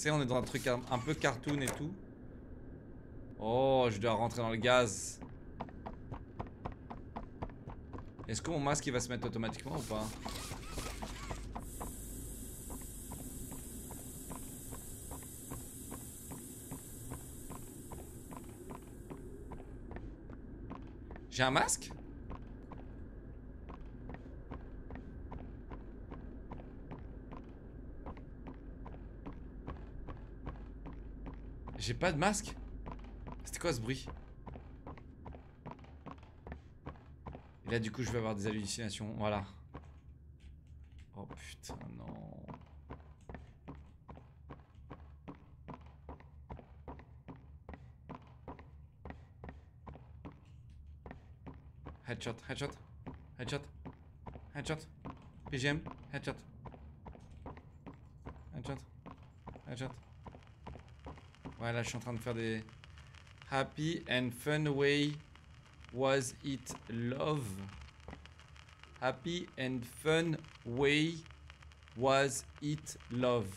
sais, on est dans un truc un, un peu cartoon et tout. Oh, je dois rentrer dans le gaz. Est-ce que mon masque il va se mettre automatiquement ou pas? J'ai un masque? J'ai pas de masque C'était quoi ce bruit? Et là du coup je vais avoir des hallucinations, voilà. Oh putain non. Headshot, headshot, headshot, headshot, PGM, headshot, headshot, headshot. Ouais, là je suis en train de faire des happy and fun way was it love? Happy and fun way was it love?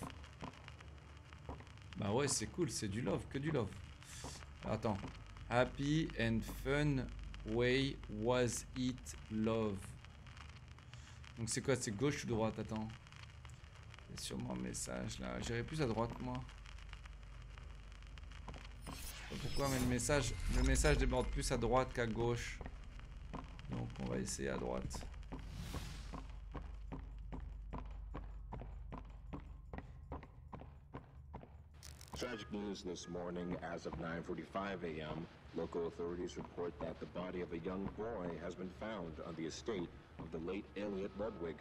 Bah ouais, c'est cool, c'est du love, que du love. Attends. Happy and fun way was it love? Donc c'est quoi? C'est gauche ou droite? Attends. A sûrement un message là. J'irai plus à droite moi. Pourquoi mais le message, le message déborde plus à droite qu'à gauche. Donc on va essayer à droite. Tragic news this morning as of 9:45 a.m. Local authorities report that the body of a young boy has been found on the estate of the late Elliot Ludwig,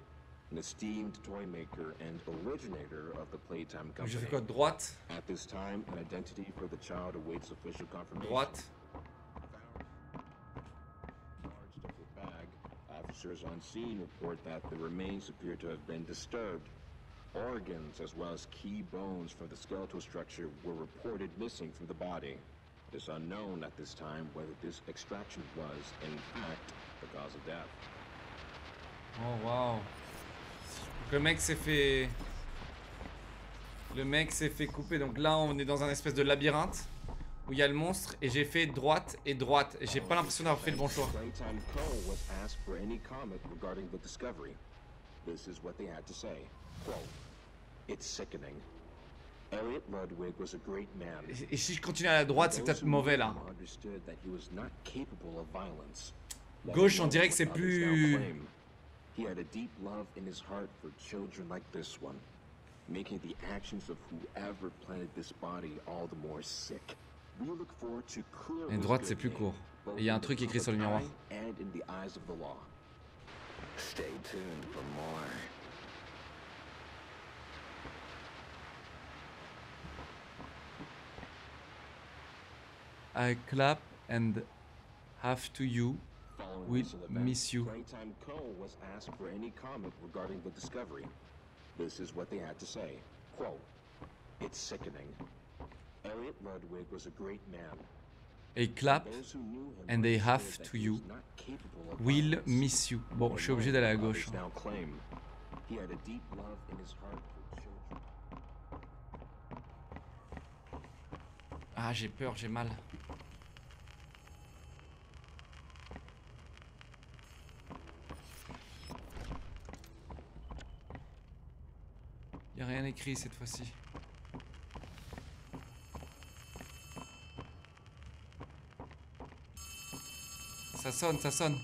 an esteemed toy maker and originator of the Playtime Company. fait quoi Droite At this time, an identity for the child awaits official confirmation. Droite Large duffel bag. Officers on scene report that the remains appear to have been disturbed. Organs, as well as key bones from the skeletal structure, were reported missing from the body. It is unknown at this time whether this extraction was, in fact, the cause of death. Oh waouh. Le mec s'est fait... Le mec s'est fait couper. Donc là on est dans un espèce de labyrinthe. Où il y a le monstre. Et j'ai fait droite et droite. Et j'ai pas l'impression d'avoir fait le bon choix. Playtime Co. was asked for any comment regarding the discovery. This is what they had to say. Quote, It's sickening. Elliot Ludwig was a great man. Et, si je continue à la droite c'est peut-être mauvais là. Gauche, on dirait que c'est plus-. He had a deep love in his heart for children like this one, making the actions of whoever planted this body all the more sick. We look forward to clear Et droite, c'est plus court. Et il y a un truc écrit sur le miroir. And in the eyes of the law. Stay tuned for more. I clap and have to you. Following We recent events, miss you. Playtime Co. was asked for any comment regarding the discovery. This is what they had to say. Quote, It's sickening. Elliot Ludwig was a great man. Et clap Those who knew him and they have to you. will miss you. Bon, je suis obligé d'aller à gauche. Others now claim he had a deep love in his heart for children. Ah, j'ai peur, j'ai mal. Y a rien écrit cette fois-ci. Ça sonne, ça sonne.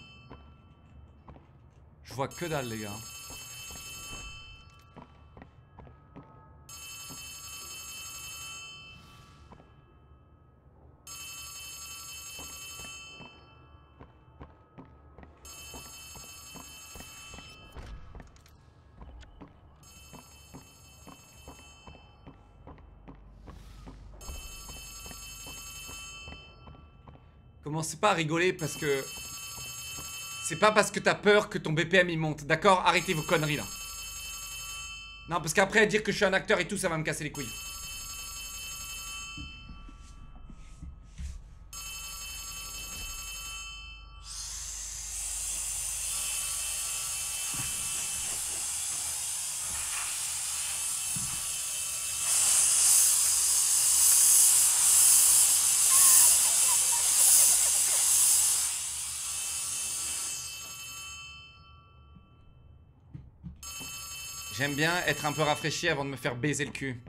Je vois que dalle, les gars. Commencez pas à rigoler parce que. C'est pas parce que t'as peur que ton BPM il monte, d'accord? Arrêtez vos conneries là. Non, parce qu'après dire que je suis un acteur et tout, ça va me casser les couilles. J'aime bien être un peu rafraîchi avant de me faire baiser le cul.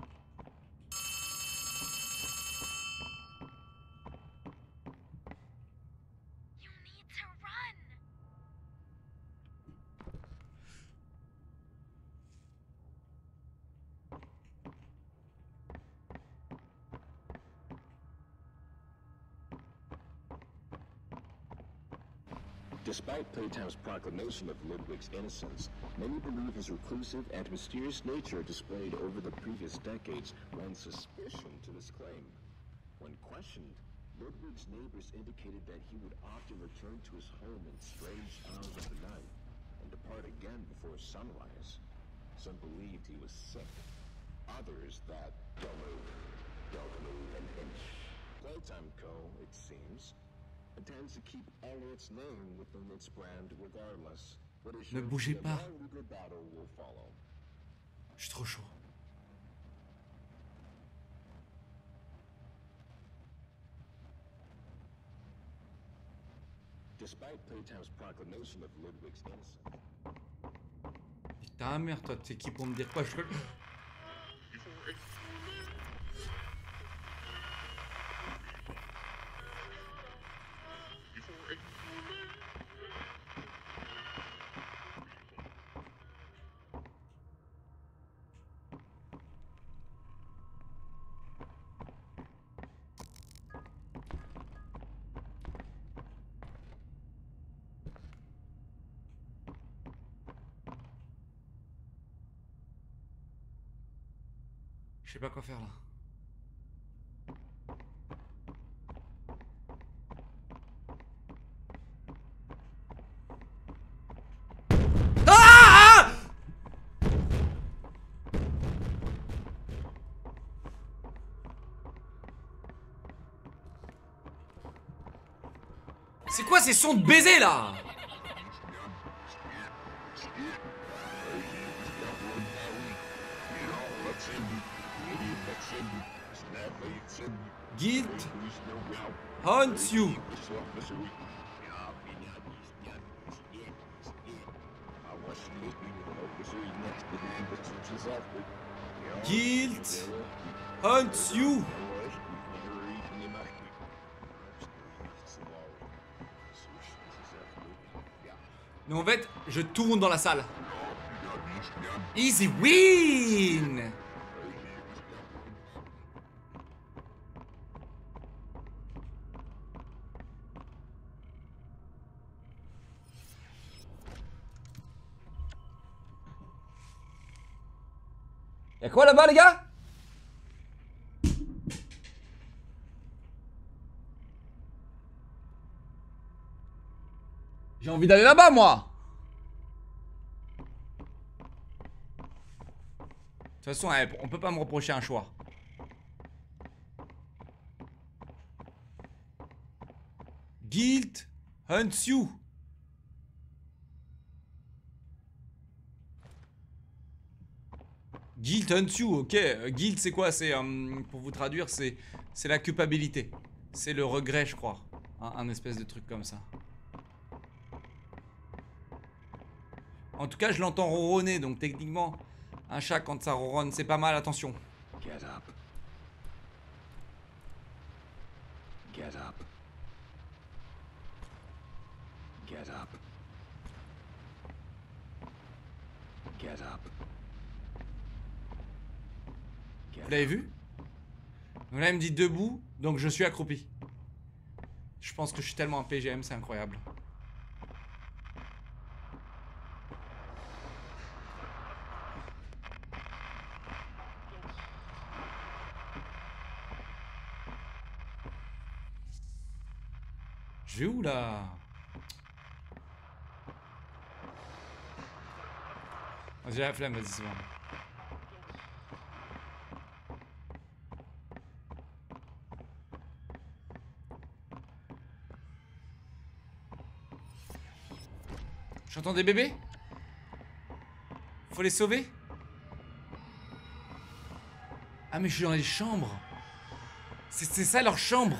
Playtime's proclamation of Ludwig's innocence, many believe his reclusive and mysterious nature displayed over the previous decades lends suspicion to this claim. When questioned, Ludwig's neighbors indicated that he would often return to his home in strange hours of the night and depart again before sunrise. Some believed he was sick. Others that Playtime Co., it seems, intends to keep Elliot's name within Ne bougez pas. Je suis trop chaud. Despite Playtime's proclamation of Ludwig's innocence, Putain, merde, toi, t'es qui pour me dire quoi? Je... sais pas quoi faire là. Ah C'est quoi ces sons de baiser là? Guilt haunts you. Guilt haunts you. Donc en fait, je tourne dans la salle. Easy win Quoi là-bas les gars? J'ai envie d'aller là-bas moi De toute façon, eh, on peut pas me reprocher un choix. Guilt hunts you. Guilt hunts you, ok. Euh, Guilt, c'est quoi? C'est euh, pour vous traduire, c'est la culpabilité. C'est le regret, je crois. Un, un espèce de truc comme ça. En tout cas, je l'entends ronronner, donc techniquement, un chat quand ça ronronne, c'est pas mal. Attention. Get up. Get up. Get up. Get up. Get Vous l'avez vu? Donc là, il me dit debout, donc je suis accroupi. Je pense que je suis tellement un PGM, c'est incroyable. Je vais où là? J'ai la flemme, vas-y, c'est bon. J'entends des bébés Faut les sauver Ah mais je suis dans les chambres C'est ça leur chambre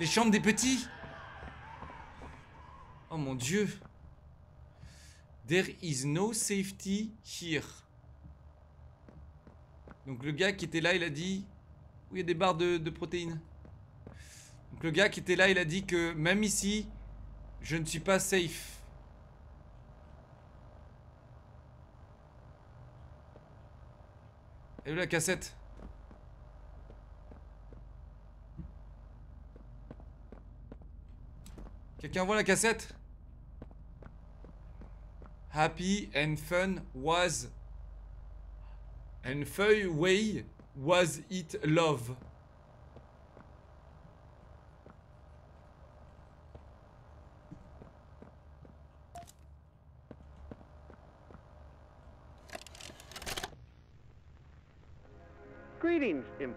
Les chambres des petits Oh mon dieu There is no safety here. Donc le gars qui était là, il a dit... Où il y a des barres de, de protéines. Donc le gars qui était là, il a dit que même ici, je ne suis pas safe. La cassette? Quelqu'un voit la cassette? Happy and fun was and fun way was it love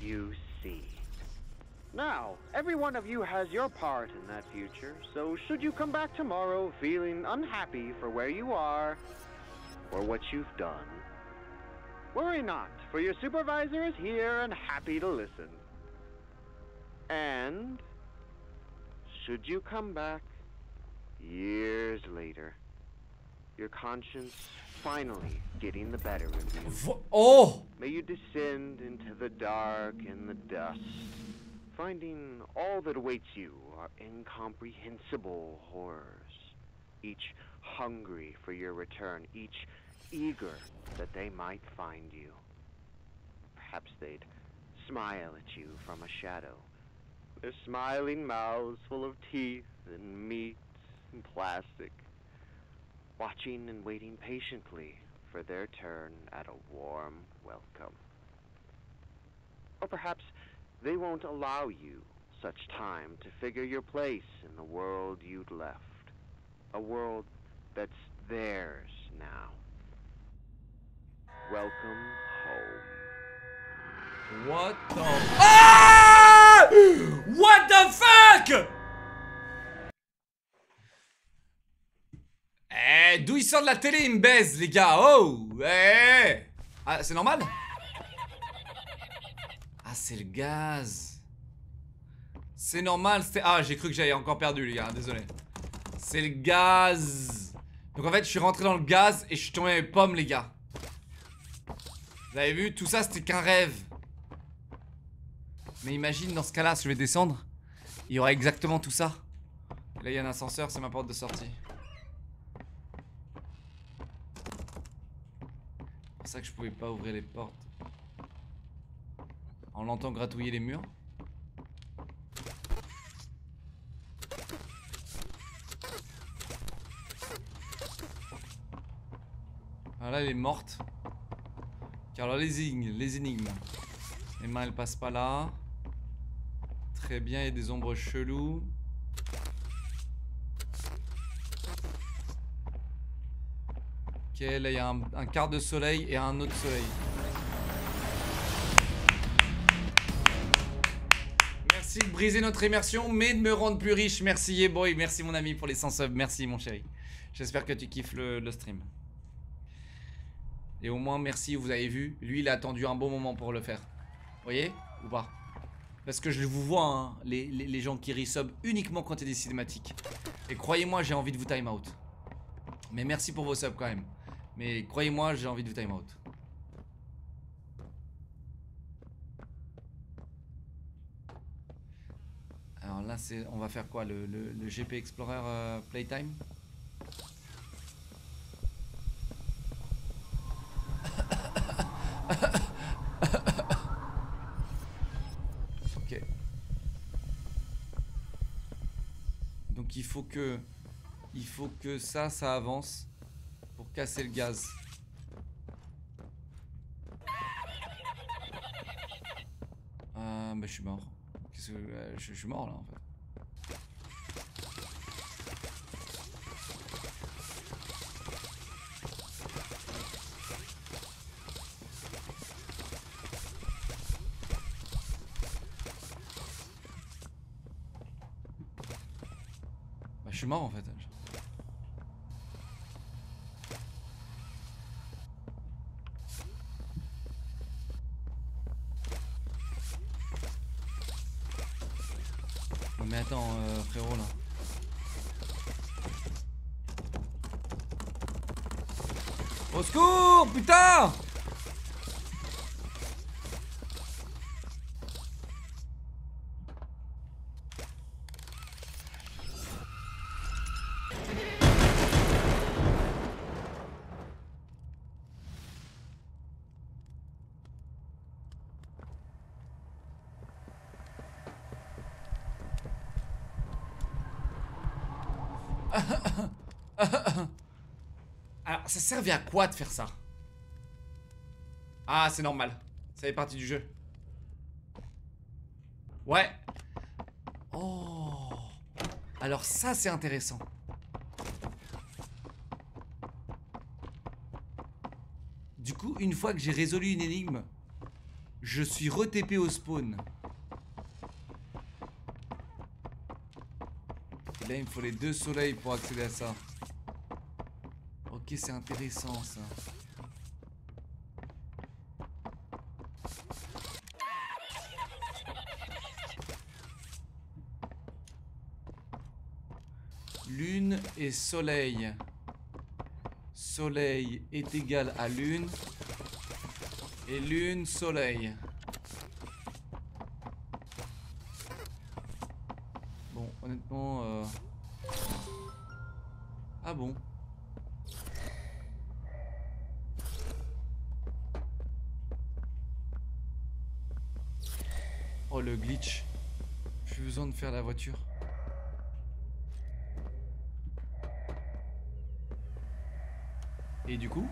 you see. Now, every one of you has your part in that future, so should you come back tomorrow feeling unhappy for where you are or what you've done, worry not, for your supervisor is here and happy to listen. And should you come back years later, your conscience finally getting the better of you. Oh May you descend into the dark and the dust, finding all that awaits you are incomprehensible horrors, each hungry for your return, each eager that they might find you. Perhaps they'd smile at you from a shadow, their smiling mouths full of teeth and meat and plastic, watching and waiting patiently for their turn at a warm welcome. Or perhaps they won't allow you such time to figure your place in the world you'd left. A world that's theirs now. Welcome home. What the... Ah What the fuck Eh, d'où il sort de la télé, il me baise, les gars Oh Eh Ah, c'est normal? Ah, c'est le gaz C'est normal. Ah, j'ai cru que j'avais encore perdu, les gars, désolé. C'est le gaz Donc en fait, je suis rentré dans le gaz et je suis tombé dans les pommes, les gars. Vous avez vu, tout ça, c'était qu'un rêve. Mais imagine dans ce cas-là, si je vais descendre, il y aura exactement tout ça. Là, il y a un ascenseur, c'est ma porte de sortie. Pour ça que je pouvais pas ouvrir les portes. On l'entend gratouiller les murs. Voilà, elle est morte. Car alors les énigmes, les énigmes. Les mains elles passent pas là. Très bien, il y a des ombres chelous. Ok, là il y a un, quart de soleil et un autre soleil. Merci de briser notre immersion, mais de me rendre plus riche. Merci Yeboy, merci mon ami pour les 100 subs. Merci mon chéri. J'espère que tu kiffes le, stream. Et au moins, merci, vous avez vu, lui il a attendu un bon moment pour le faire. Vous voyez Ou pas? Parce que je vous vois, hein, les gens qui resub uniquement quand il y a des cinématiques. Et croyez-moi, j'ai envie de vous time out. Mais merci pour vos subs quand même. Mais croyez-moi, j'ai envie de vous time. Alors là, on va faire quoi le, le- le GP Explorer euh, Playtime? Ok. Donc il faut que il faut que ça ça avance casser le gaz. Euh, bah je suis mort. Qu'est-ce que... Euh, je, suis mort là en fait. Bah Je suis mort en fait. Ça servait à quoi de faire ça? Ah, c'est normal. Ça fait partie du jeu. Ouais. Oh. Alors ça, c'est intéressant. Du coup, une fois que j'ai résolu une énigme, je suis re-TP au spawn. Là, il me faut les deux soleils pour accéder à ça. C'est intéressant ça. Lune et soleil. Soleil est égal à lune. Et lune, soleil. Bon, honnêtement... euh, Ah bon Oh le glitch. J'ai besoin de faire la voiture. Et du coup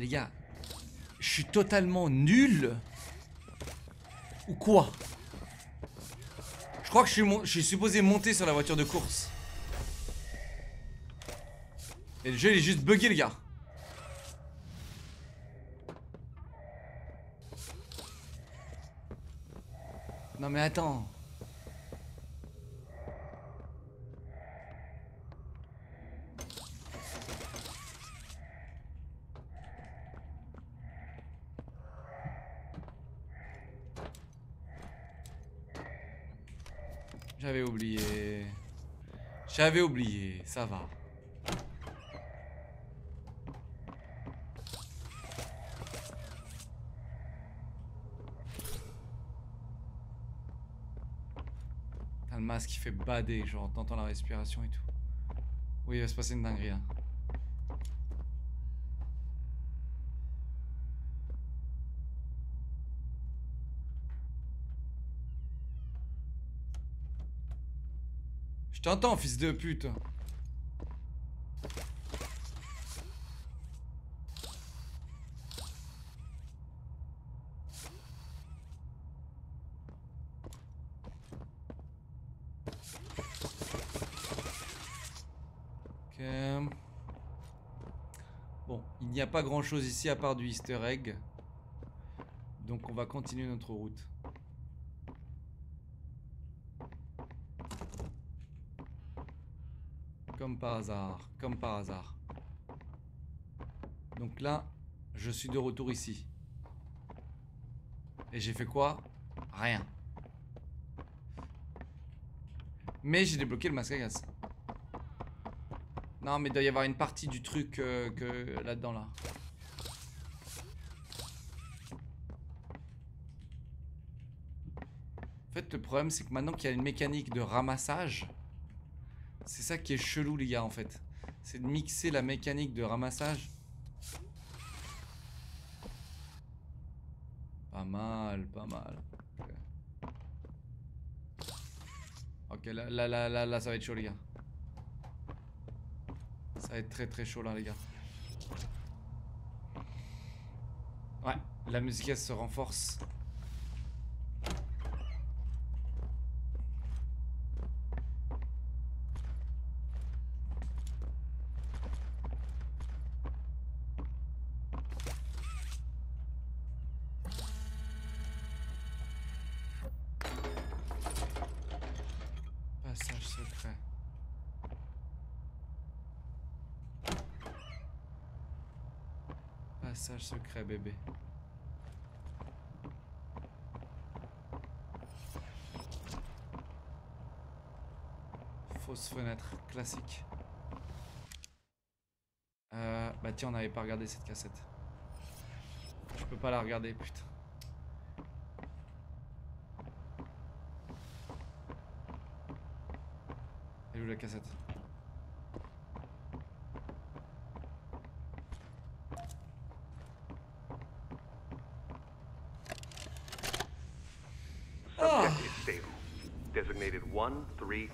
les gars, je suis totalement nul Ou quoi? Je crois que je suis, je suis supposé monter sur la voiture de course. Et le jeu il est juste bugué les gars. Non mais attends. J'avais oublié. J'avais oublié, ça va. T'as le masque qui fait bader, genre t'entends la respiration et tout. Oui, il va se passer une dinguerie là. Je t'entends, fils de pute. Bon, il n'y a pas grand chose ici à part du easter egg. Donc on va continuer notre route. Comme par hasard, comme par hasard. Donc là, je suis de retour ici. Et j'ai fait quoi? Rien. Mais j'ai débloqué le masque à gaz. Non, mais il doit y avoir une partie du truc euh, que là-dedans là. En fait, le problème, c'est que maintenant qu'il y a une mécanique de ramassage, ça qui est chelou, les gars, en fait. C'est de mixer la mécanique de ramassage. Pas mal, pas mal. Ok. Là, là, là, là, là, ça va être chaud, les gars. Ça va être très très chaud là, les gars. Ouais, la musique elle se renforce. Passage secret. Passage secret, bébé. Fausse fenêtre, classique. Euh, bah tiens, on n'avait pas regardé cette cassette. Je peux pas la regarder, putain. Elle est où la cassette?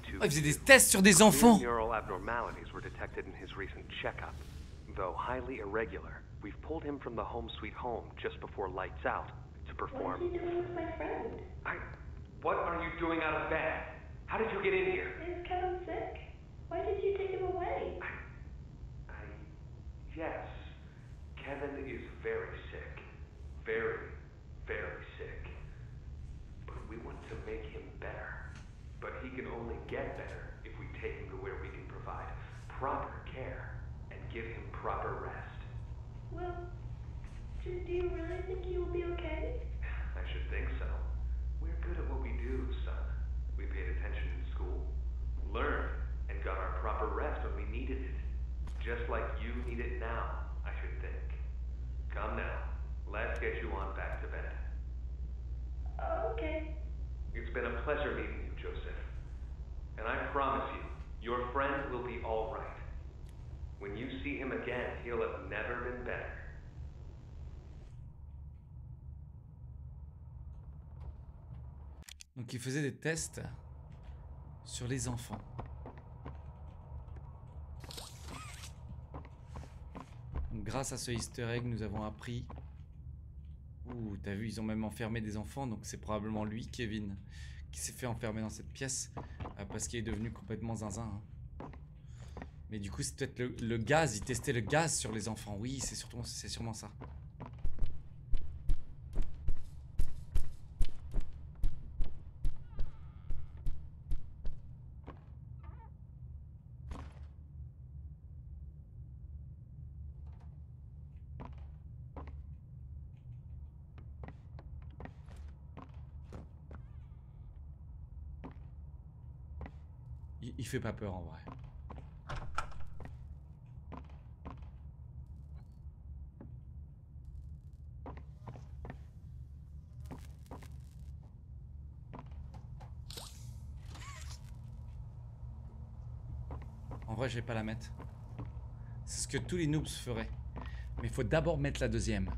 132. Ah, il faisait des tests sur des enfants Neural abnormalities were detected in his recent checkup. Though highly irregular, we've pulled him from the home sweet home just before lights out to perform. What is he doing with my friend? I. What are you doing out of bed? How did you get in here? Is Kevin sick? Why did you take him away? I. Yes. Kevin is very sick. Very, very sick. But we want to make him better. But he can only get better if we take him to where we can provide proper care and give him proper rest. Well, do, do you really think he will be okay? I should think so. We're good at what we do, son. We paid attention in school, learned, and got our proper rest when we needed it. Just like you need it now, I should think. Come now, let's get you on back to bed. Oh, okay. It's been a pleasure meeting promise you, your friend will be all right. When you see him again, he'll have never been better. Donc il faisait des tests sur les enfants. Donc, grâce à ce easter egg, nous avons appris... Ouh, t'as vu, ils ont même enfermé des enfants, donc c'est probablement lui, Kevin, s'est fait enfermer dans cette pièce euh, parce qu'il est devenu complètement zinzin. hein. Mais du coup, c'est peut-être le, le gaz, il testait le gaz sur les enfants. Oui, c'est sûrement ça. Pas peur en vrai. En vrai, je vais pas la mettre. C'est ce que tous les noobs feraient. Mais il faut d'abord mettre la deuxième.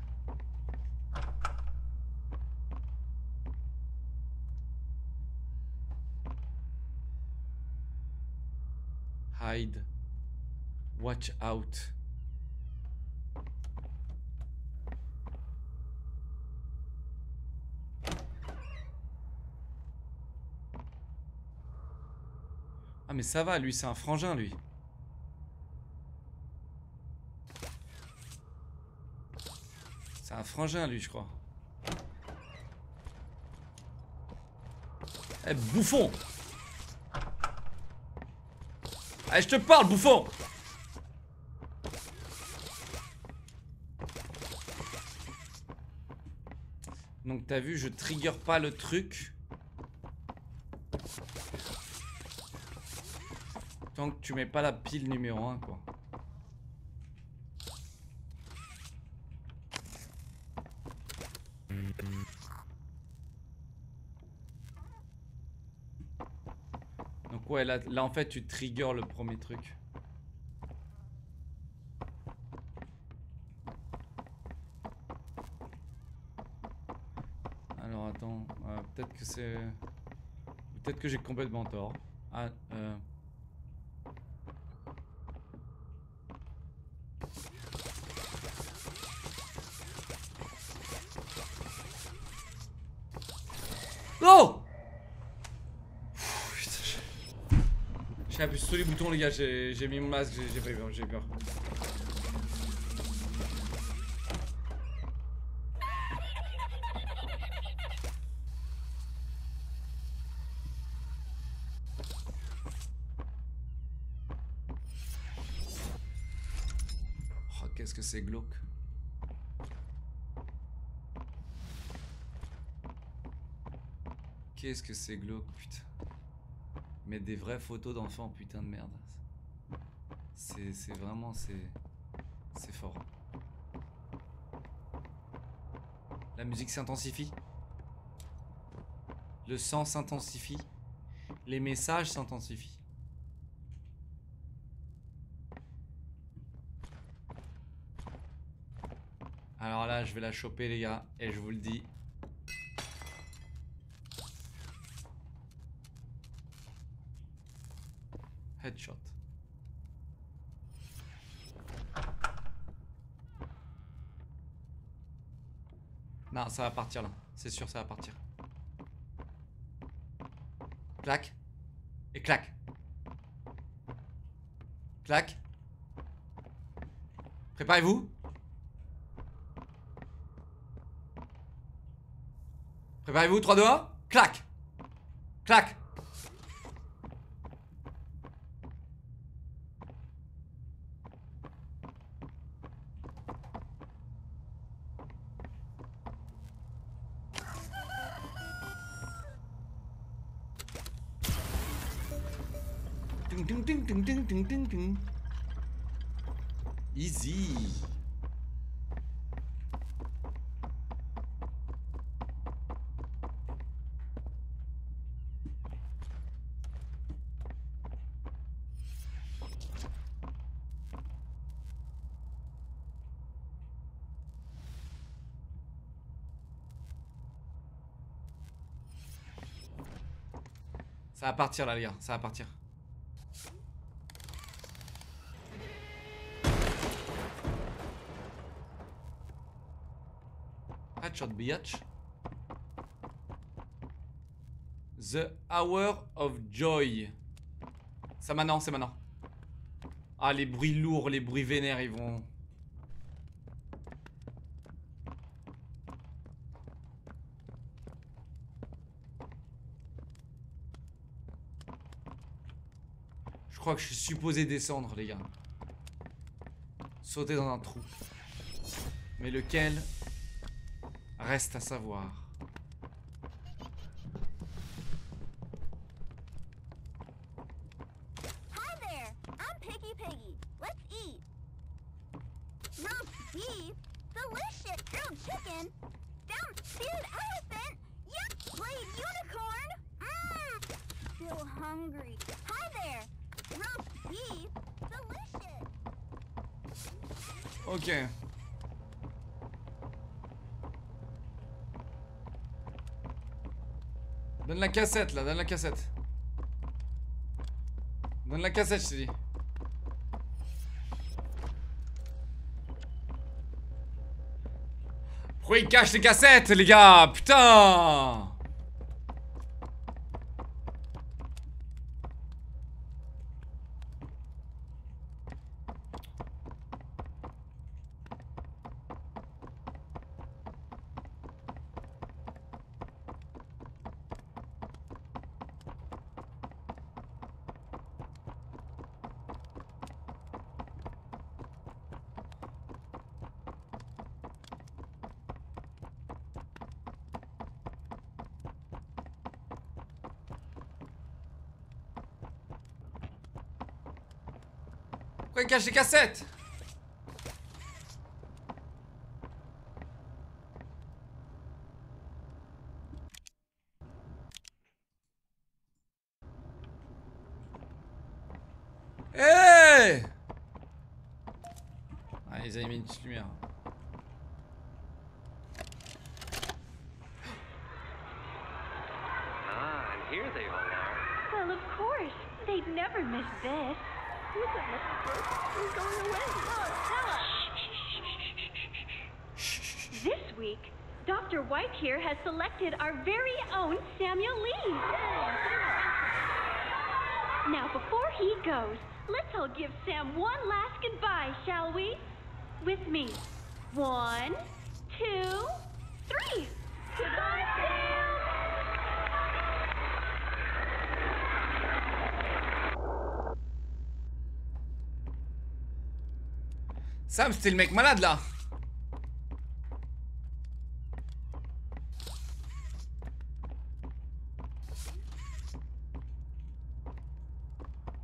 Watch out. Ah mais ça va, lui c'est un frangin lui. C'est un frangin lui je crois. Eh bouffon Allez, je te parle, bouffon Donc t'as vu, je trigger pas le truc. Tant que tu mets pas la pile numéro 1, quoi. Là en fait tu triggers le premier truc. Alors attends, euh, peut-être que c'est... Peut-être que j'ai complètement tort. Ah, euh... Oh Pff, putain, j'ai- J'ai appuyé sur tous les boutons les gars, j'ai mis mon masque, j'ai peur, j'ai eu peur. Oh, qu'est-ce que c'est glauque. Qu'est-ce que c'est glauque, putain. Mettre des vraies photos d'enfants, putain de merde. C'est c'est vraiment, c'est... C'est fort. La musique s'intensifie. Le sang s'intensifie. Les messages s'intensifient. Alors là, je vais la choper, les gars, et je vous le dis. Headshot. Ça va partir là. C'est sûr, ça va partir. Clac. Et clac. Clac. Préparez-vous. Préparez-vous, 3, 2, 1. Clac. Clac. Partir là les gars, ça va partir. Headshot biatch. The Hour of Joy. Ça maintenant, c'est maintenant. Ah, les bruits lourds, les bruits vénères, ils vont... Je crois que je suis supposé descendre, les gars. Sauter dans un trou. Mais lequel Reste à savoir. Cassette là, donne la cassette. Donne la cassette, je te dis. Pourquoi il cache les cassettes, les gars? Putain cache les cassettes Hey Ah, ils avaient mis une petite lumière. Ah, and here they all are. Well, of course. never miss this. Message for? Who's going away? Oh! This week, Dr. White here has selected our very own Samuel Lee. Now, before he goes, let's all give Sam one last goodbye, shall we? With me. One, two, three. Goodbye, Sam! Sam, c'était le mec malade là.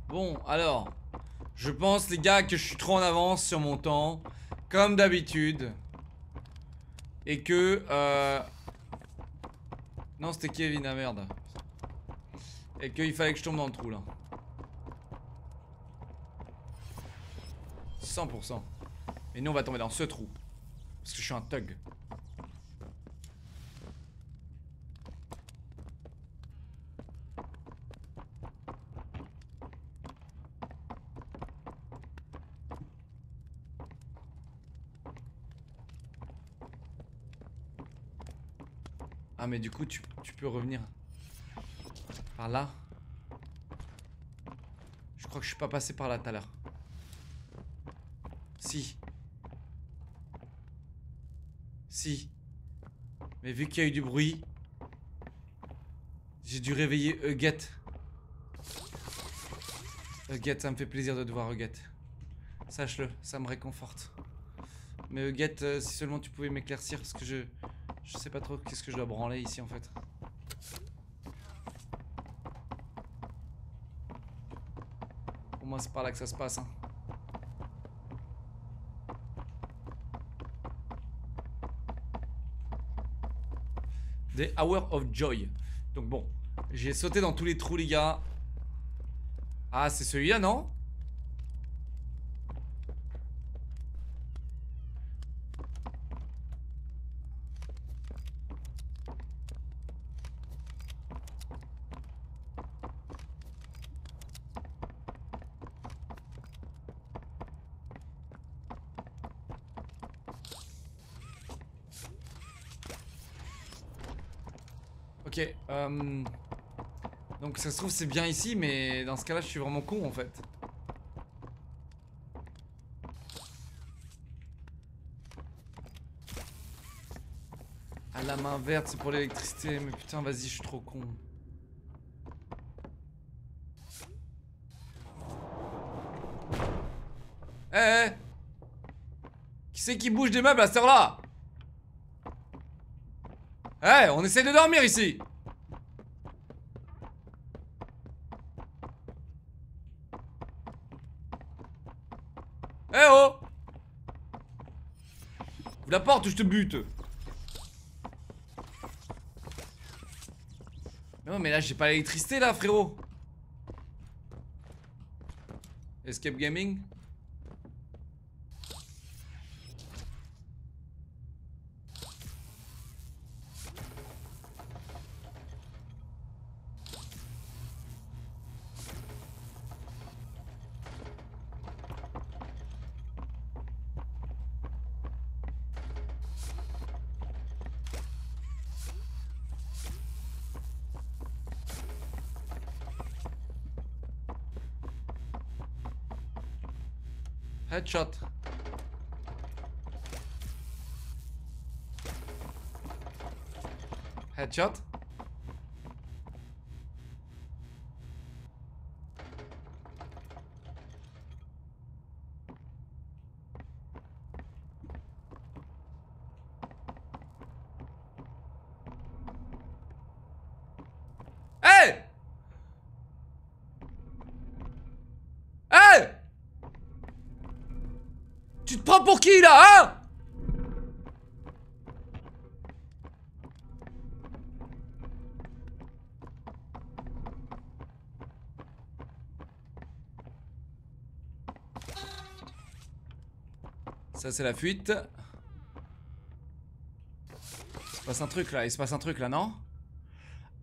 Bon, alors, je pense les gars que je suis trop en avance sur mon temps, comme d'habitude, et que euh... non c'était Kevin, ah merde, et qu'il fallait que je tombe dans le trou là. 100%. Et nous on va tomber dans ce trou. Parce que je suis un thug. Ah mais du coup tu, peux revenir par là. Je crois que je suis pas passé par là tout à l'heure. Si. Mais vu qu'il y a eu du bruit, j'ai dû réveiller Huguette. Huguette, ça me fait plaisir de te voir, Huguette. Sache-le, ça me réconforte. Mais Huguette, euh, si seulement tu pouvais m'éclaircir, parce que je... Je sais pas trop qu'est-ce que je dois branler ici, en fait. Pour moi, c'est par là que ça se passe, hein. The Hour of Joy. Donc bon, j'ai sauté dans tous les trous, les gars. Ah, c'est celui-là, non Ok, euh... Donc ça se trouve c'est bien ici, mais dans ce cas-là je suis vraiment con en fait. Ah la main verte c'est pour l'électricité, mais putain vas-y je suis trop con. Eh eh Qui c'est qui bouge des meubles à cette heure-là? Eh, on essaie de dormir ici Eh oh Ouvre la porte je te bute. Non mais là j'ai pas l'électricité là frérot. Escape Gaming Headshot. Headshot. Pour qui là, hein Ça c'est la fuite. Il se passe un truc là, il se passe un truc là, non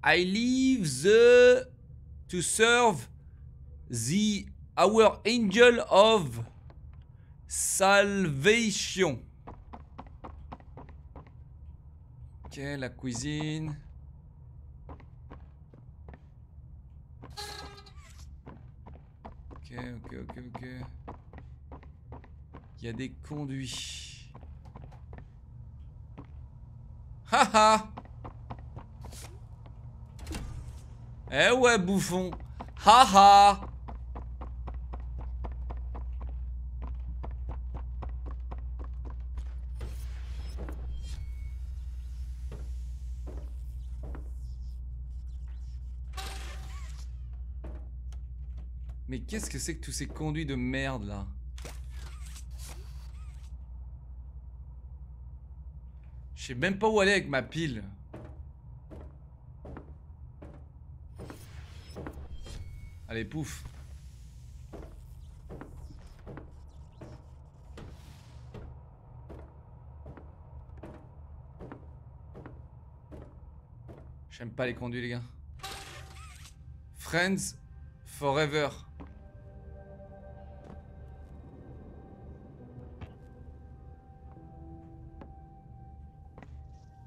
I leave the to serve The Our Angel of Salvation. Ok, la cuisine. Ok, ok, ok, ok. Il y a des conduits. Haha Eh ouais, bouffon Haha Mais qu'est-ce que c'est que tous ces conduits de merde là? Je sais même pas où aller avec ma pile. Allez, pouf. J'aime pas les conduits, les gars. Friends Forever.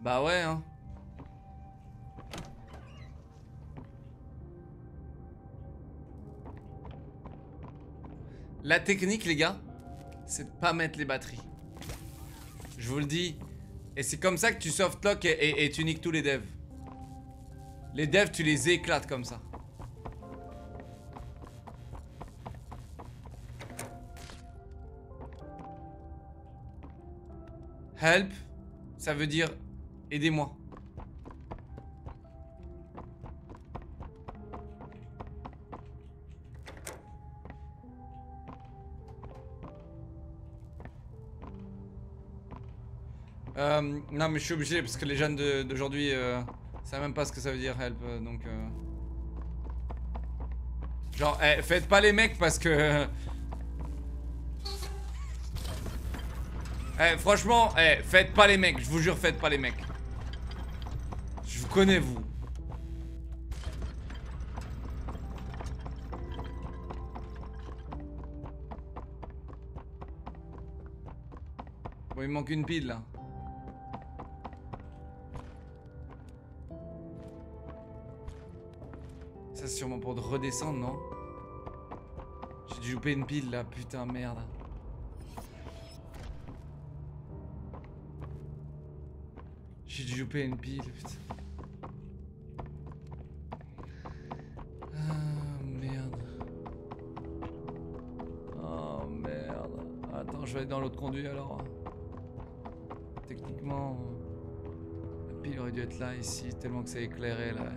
Bah ouais, hein. La technique, les gars, c'est de pas mettre les batteries. Je vous le dis. Et c'est comme ça que tu softlock et, tu niques tous les devs. Les devs, tu les éclates comme ça. Help, ça veut dire aidez-moi. Euh, non mais je suis obligé parce que les jeunes d'aujourd'hui euh, savent même pas ce que ça veut dire help euh, donc euh... Genre eh, faites pas les mecs parce que Eh franchement eh, faites pas les mecs je vous jure faites pas les mecs vous connais vous Bon il manque une pile là Ça c'est sûrement pour de redescendre, non? J'ai dû louper une pile là, putain merde. J'ai dû louper une pile, putain. Dans l'autre conduit alors. Techniquement, la pile aurait dû être là ici, tellement que c'est éclairé là.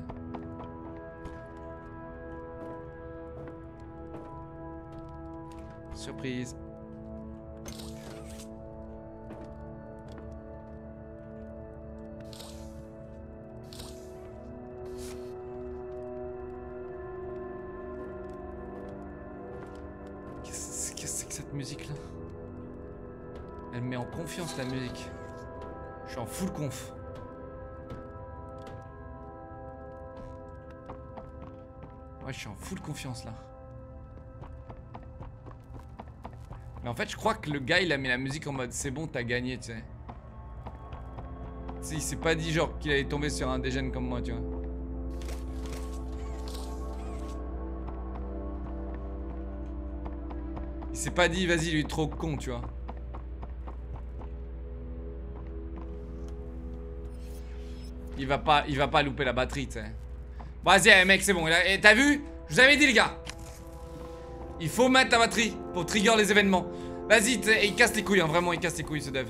Surprise. Conf. Ouais, je suis en full confiance là. Mais en fait, je crois que le gars, il a mis la musique en mode c'est bon, t'as gagné, tu sais. Tu sais, il s'est pas dit genre qu'il allait tomber sur un dégène comme moi, tu vois. Il s'est pas dit, vas-y, lui, trop con, tu vois. Il va pas, il va pas louper la batterie, tu sais. Vas-y, eh, mec, c'est bon. eh, T'as vu? Je vous avais dit, les gars. Il faut mettre la batterie pour trigger les événements. Vas-y, il casse les couilles, hein, vraiment, il casse les couilles ce dev.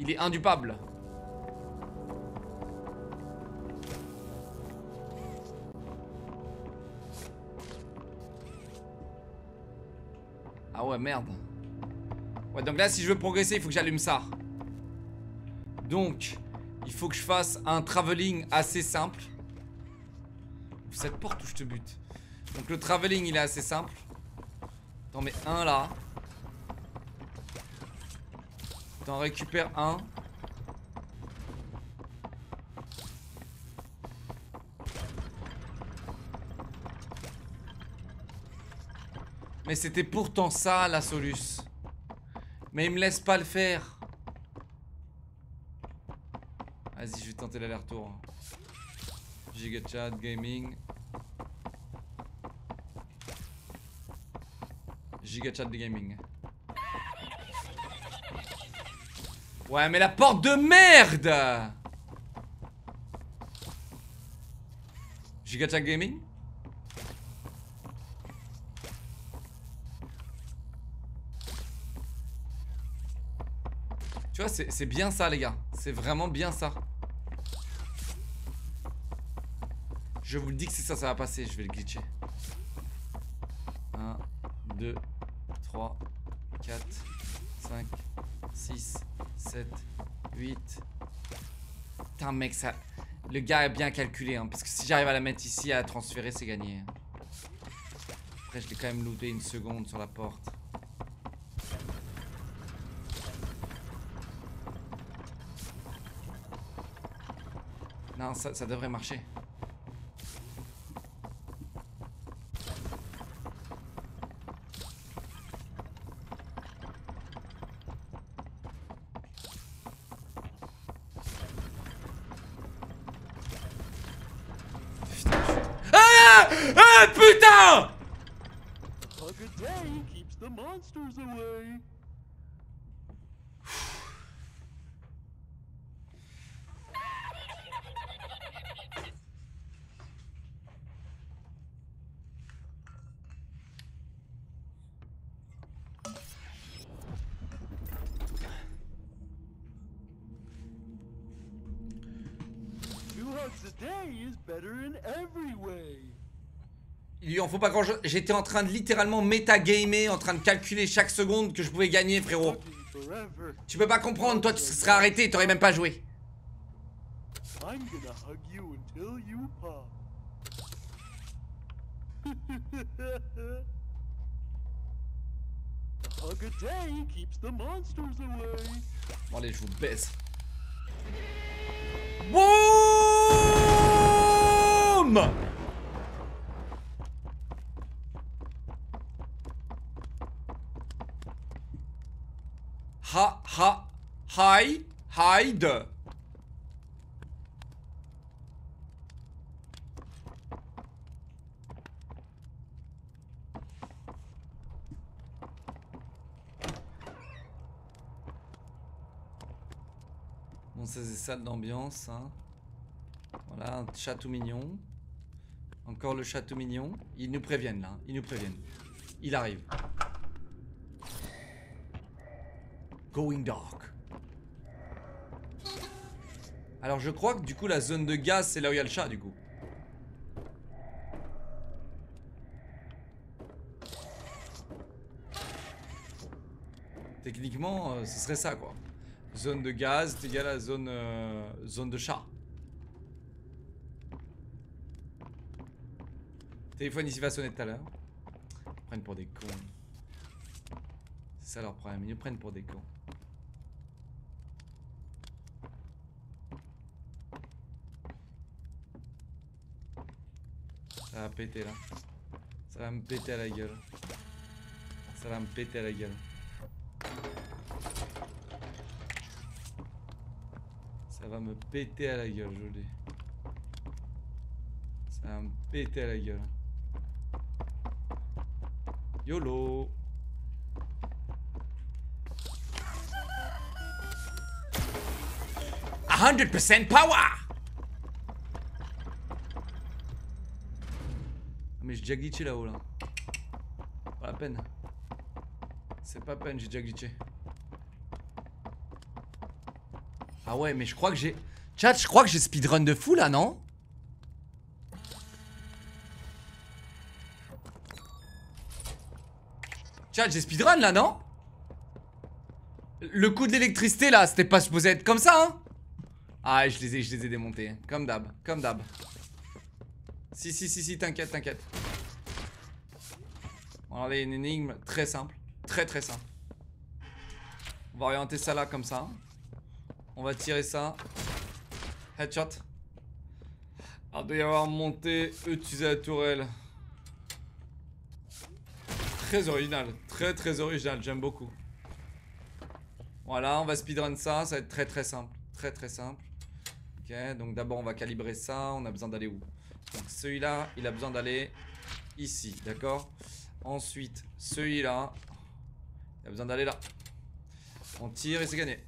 Il est indupable. Ah ouais, merde. Ouais, donc là, si je veux progresser, il faut que j'allume ça. Donc, il faut que je fasse un travelling assez simple. Cette porte où je te bute. Donc le travelling, il est assez simple. T'en mets un là. T'en récupères un. Mais c'était pourtant ça la Solus. Mais il me laisse pas le faire. Vas-y, je vais tenter l'aller-retour. Giga Chat Gaming. Giga Chat de Gaming. Ouais, mais la porte de merde Giga Chat Gaming? Tu vois, c'est bien ça, les gars. C'est vraiment bien ça. Je vous le dis que c'est ça, ça va passer. Je vais le glitcher. 1, 2, 3, 4, 5, 6, 7, 8. Putain, mec, ça. Le gars a bien calculé, hein, parce que si j'arrive à la mettre ici, à la transférer, c'est gagné. Après, je l'ai quand même looté une seconde sur la porte. Non, ça devrait marcher. Monsters away. En faut pas grand chose. J'étais en train de littéralement métagamer, en train de calculer chaque seconde que je pouvais gagner, frérot. Tu peux pas comprendre, toi tu serais arrêté, t'aurais même pas joué. I'm gonna hug you until you pop. a hug a day keeps the monsters away. Bon allez, je vous baisse. Boum Ha hi hide. Bon, ça c'est salle d'ambiance. Hein. Voilà, un chat tout mignon. Encore le chat tout mignon. Ils nous préviennent là, hein. ils nous préviennent. Il arrive. Going dark. Alors je crois que du coup la zone de gaz c'est là où il y a le chat du coup. Techniquement euh, ce serait ça quoi. Zone de gaz c'est égal à zone, euh, zone de chat. Téléphone ici va sonner tout à l'heure. Ils prennent pour des cons. C'est ça leur problème, ils nous prennent pour des cons. Ça va péter là. Ça va me péter à la gueule. Ça va me péter à la gueule. Ça va me péter à la gueule, je. Ça va me péter à la gueule. YOLO 100% power Ah, Mais j'ai déjà glitché là-haut là. Pas la peine. C'est pas peine, j'ai déjà glitché. Ah ouais, mais je crois que j'ai... Chat, je crois que j'ai speedrun de fou là, non? Chat, j'ai speedrun là, non? Le coup de l'électricité là, c'était pas supposé être comme ça, hein? Ah, je les ai, je les ai démontés. Comme d'hab, comme d'hab. Si, si, si, si, t'inquiète, t'inquiète. Bon, alors, là, il y a une énigme très simple. Très, très simple. On va orienter ça là, comme ça. On va tirer ça. Headshot. Alors, il doit y avoir monté, utiliser la tourelle. très original. Très très original, j'aime beaucoup. Voilà, on va speedrun ça, ça va être très très simple. Très très simple. Ok, donc d'abord on va calibrer ça, on a besoin d'aller où? Donc celui-là, il a besoin d'aller ici, d'accord? Ensuite, celui-là, il a besoin d'aller là. On tire et c'est gagné.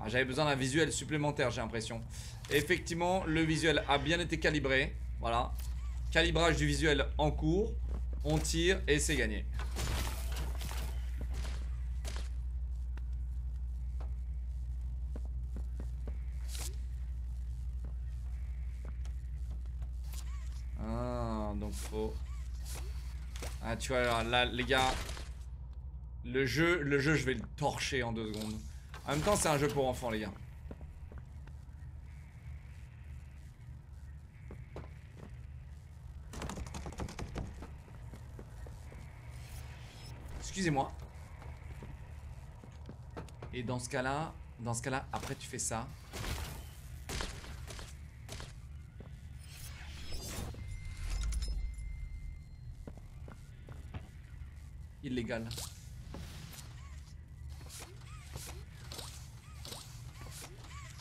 Ah, J'avais besoin d'un visuel supplémentaire, j'ai l'impression. Effectivement, le visuel a bien été calibré. Voilà. Calibrage du visuel en cours. On tire et c'est gagné. Ah, donc faut... Ah, tu vois, là, les gars... Le jeu, le jeu, je vais le torcher en deux secondes. En même temps, c'est un jeu pour enfants, les gars. Excusez-moi. Et dans ce cas-là, dans ce cas-là, après tu fais ça.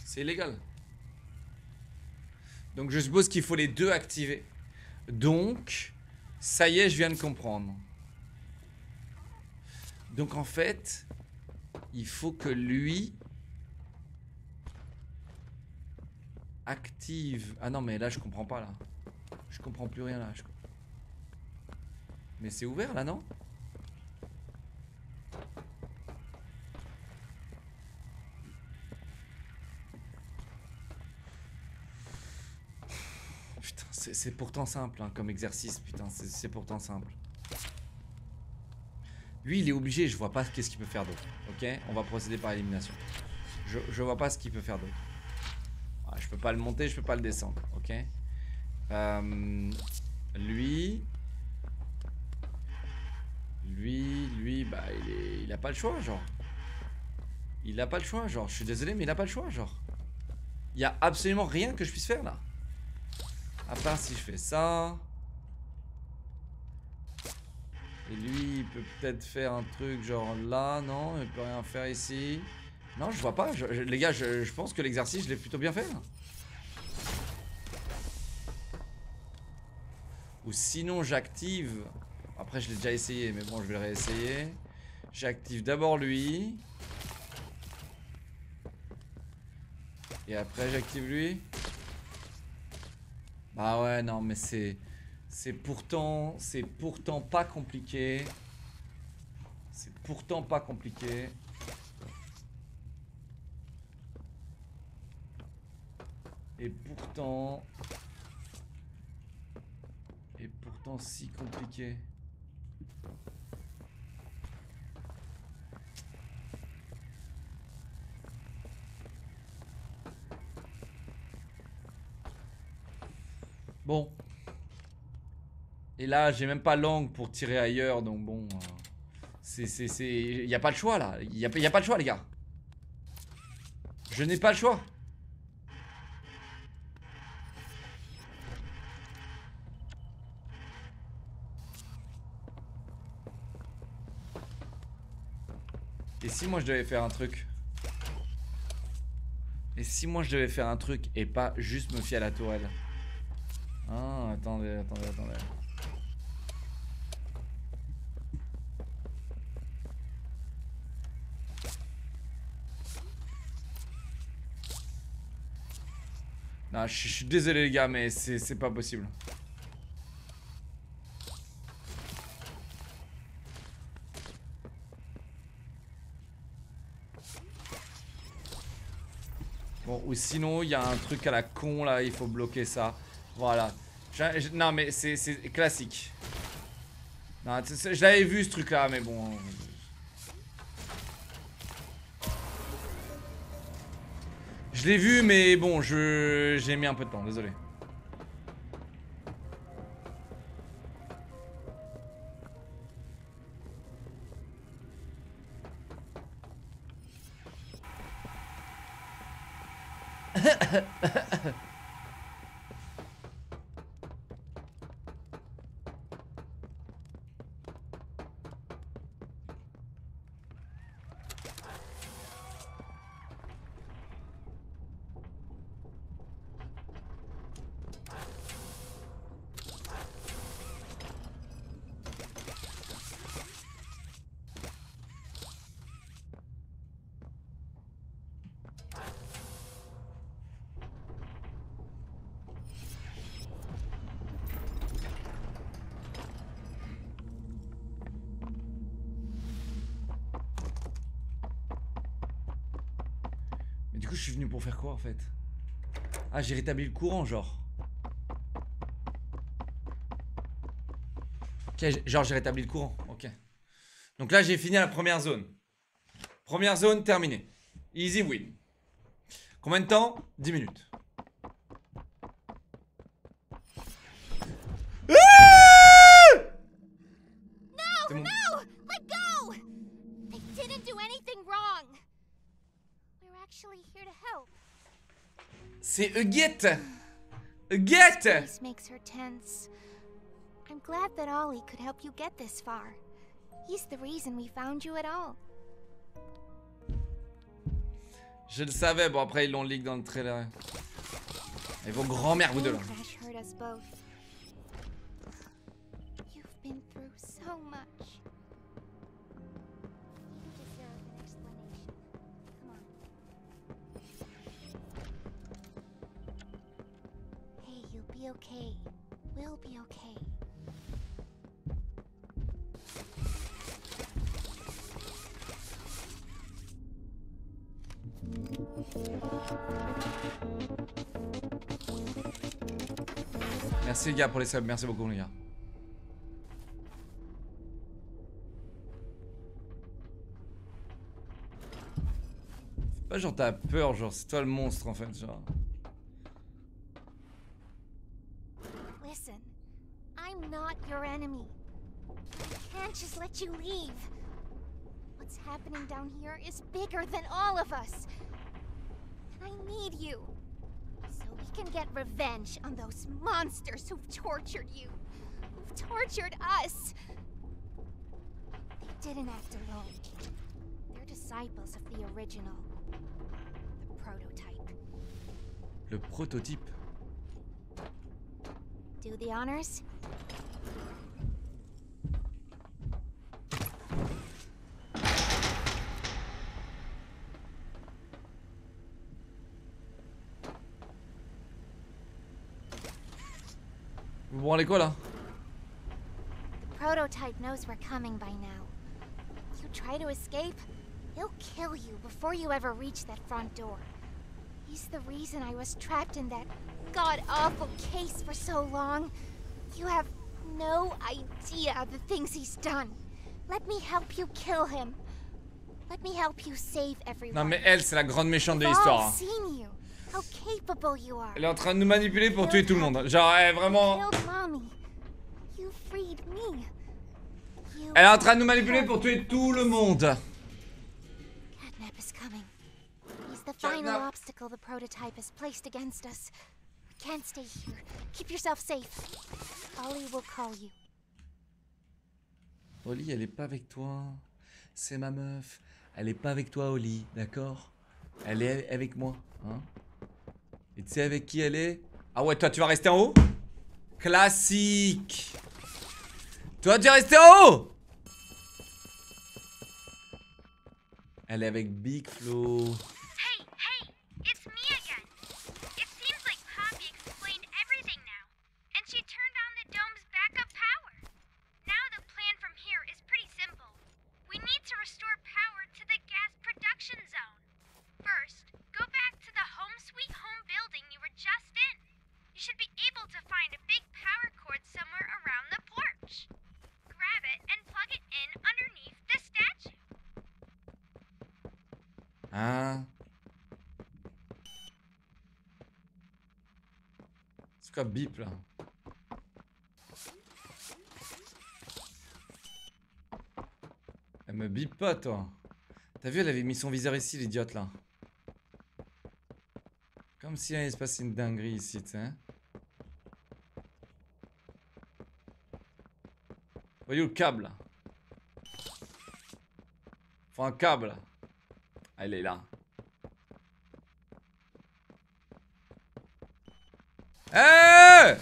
C'est illégal. Donc je suppose qu'il faut les deux activer. Donc, ça y est, je viens de comprendre. Donc en fait, il faut que lui active. Ah non, mais là je comprends pas là. Je comprends plus rien là. Mais c'est ouvert là, non? C'est pourtant simple hein, comme exercice, putain, c'est c'est pourtant simple. Lui, il est obligé, je vois pas qu'est-ce qu'il peut faire d'autre. Ok? On va procéder par élimination. Je, je vois pas ce qu'il peut faire d'autre. Ah, je peux pas le monter, je peux pas le descendre. Ok? Euh, Lui. Lui, lui, bah, il, est, il a pas le choix, genre. Il a pas le choix, genre. Je suis désolé, mais il a pas le choix, genre. Il y a absolument rien que je puisse faire là. À part si je fais ça. Et lui, il peut peut-être faire un truc genre là, non Il peut rien faire ici. Non, je vois pas. Les gars, je, pense que l'exercice, je l'ai plutôt bien fait. Ou sinon, j'active. Après, je l'ai déjà essayé, mais bon, je vais le réessayer. J'active d'abord lui. Et après, j'active lui. Bah ouais, non, mais c'est... C'est pourtant... C'est pourtant pas compliqué. C'est pourtant pas compliqué. Et pourtant... Et pourtant si compliqué. Bon. Et là, j'ai même pas l'angle pour tirer ailleurs, donc bon. euh, c'est, c'est, c'est, y a pas le choix là. A, y a pas le choix, les gars. Je n'ai pas le choix. Et si moi je devais faire un truc? Et si moi je devais faire un truc et pas juste me fier à la tourelle? Ah, attendez, attendez, attendez. Non, je suis désolé les gars, mais c'est pas possible. Bon, ou sinon, il y a un truc à la con là, il faut bloquer ça. Voilà. Non, mais c'est classique. Je l'avais vu ce truc là, mais bon. Je l'ai vu, mais bon, je j'ai mis un peu de temps, désolé. Je suis venu pour faire quoi en fait? Ah, j'ai rétabli le courant, genre. Ok, genre j'ai rétabli le courant. Ok. Donc là, j'ai fini la première zone. Première zone terminée. Easy win. Combien de temps? 10 minutes. C'est mon- No! Let go! They didn't do anything wrong. We're actually here to help. C'est Huguette Huguette This makes her tense. I'm glad that Ollie could help you get this far. He's the reason we found you at all. Je le savais, bon après ils l'ont leak dans le trailer. Et vos grands-mères, vous deux là. You've been through so much. Be okay. We'll be okay. Merci les gars pour les subs, merci beaucoup les gars. C'est pas genre t'as peur, genre c'est toi le monstre en fait, genre. Not your enemy. I can't just let you leave. What's happening down here is bigger than all of us. And I need you. So we can get revenge on those monsters who've tortured you. Who've tortured us. They didn't act alone. They're disciples of the original. The prototype. Le prototype. Do the honors? Vous vous branlez quoi là The prototype knows we're coming by now. You try to escape, he'll kill you before you ever reach that front door. He's the reason I was trapped in that god awful case for so long. You have no idea the things he's done. Let me help you kill him. Let me help you save everyone. Non mais elle c'est la grande méchante de l'histoire. hein. Elle est en train de nous manipuler pour tuer tout le monde. Genre elle est vraiment... Elle est en train de nous manipuler pour tuer tout le monde. Catnap is coming. He's the final obstacle the prototype has placed against us. Can't stay here. Keep yourself safe. Ollie will call you. Oli, elle est pas avec toi. C'est ma meuf. Elle est pas avec toi, Oli, d'accord? Elle est avec moi, hein? Et tu sais avec qui elle est? Ah ouais, toi tu vas rester en haut? Classique Toi tu vas rester en haut? Elle est avec Big Flo. Hey, hey, it's me again. It seems like Poppy explained everything now, and she turned on the dome's backup power. Now the plan from here is pretty simple. We need to restore power to the gas production zone. First, go back to the home sweet home building you were just in. You should be able to find a big power cord somewhere around the porch. Grab it and plug it in underneath the statue. Hein C'est quoi bip là Elle me bip pas toi T'as vu elle avait mis son viseur ici l'idiote là Comme s'il allait se passer une dinguerie ici, tu sais. Voyez le câble. Faut un câble. Ah, il est là. Eh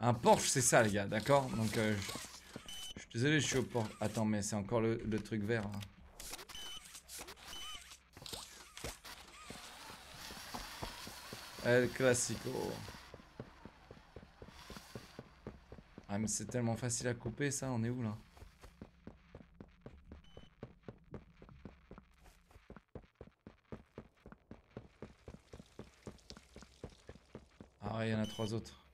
Un Porsche, c'est ça, les gars, d'accord Donc, euh, je suis désolé, je suis au Porsche. Attends, mais c'est encore le, truc vert. hein. El Clasico. Ah, mais c'est tellement facile à couper, ça. On est où, là Ah il y en a trois autres.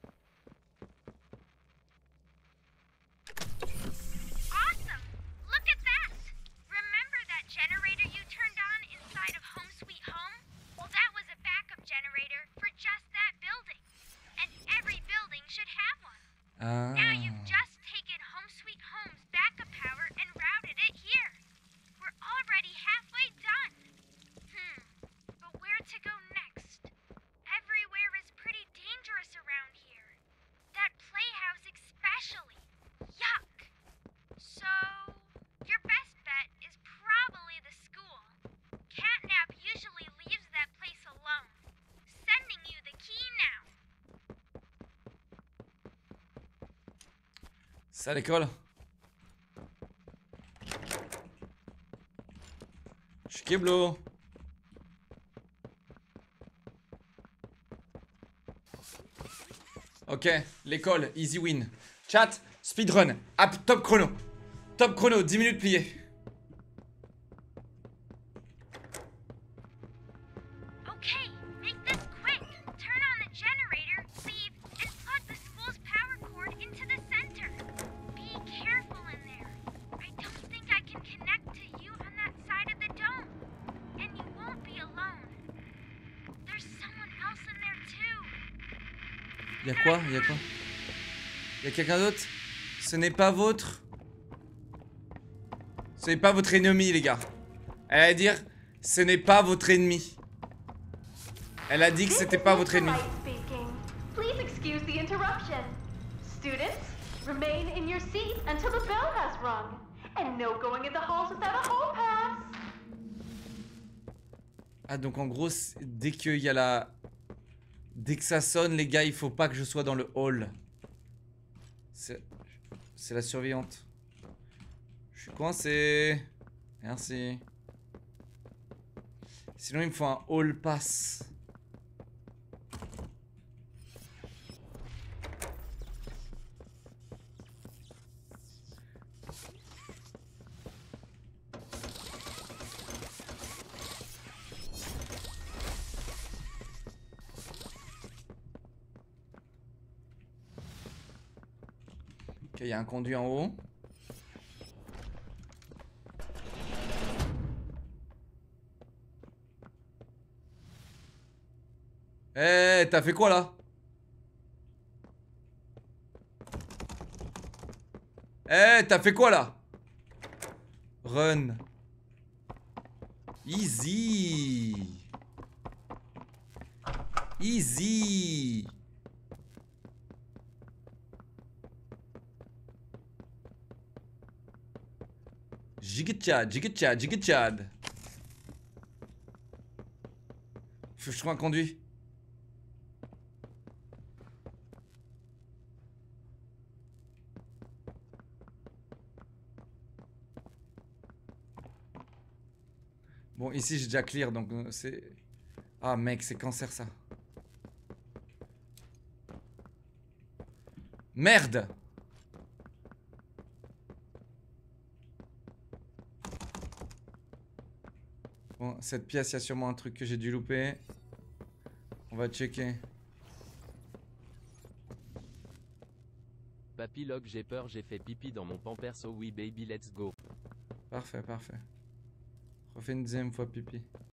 Ah. C'est à l'école Chikiblo Ok, l'école, easy win. Chat, speedrun, app, top chrono. Top chrono, 10 minutes pliées. Quoi Y'a quelqu'un d'autre? Ce n'est pas votre... Ce n'est pas votre ennemi, les gars. Elle a dire, ce n'est pas votre ennemi. Elle a dit que c'était pas votre ennemi. Ah, donc en gros, dès qu'il y a la... Dès que ça sonne, les gars, il faut pas que je sois dans le hall. C'est la surveillante. Je suis coincé. Merci. Sinon, il me faut un hall pass. Un conduit en haut. Eh, t'as fait quoi là? Eh, t'as fait quoi là? Run. Easy. Easy. Jigachad, jigachad. Faut que je trouve un conduit. Bon, ici j'ai déjà clear donc euh, c'est. Ah mec, c'est cancer ça. Merde! Bon, cette pièce, il y a sûrement un truc que j'ai dû louper. On va checker. Papy log j'ai peur j'ai fait pipi dans mon pampers oh oui baby let's go. Parfait, parfait. Refais une deuxième fois pipi.